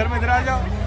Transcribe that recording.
घर में इधर आ जाओ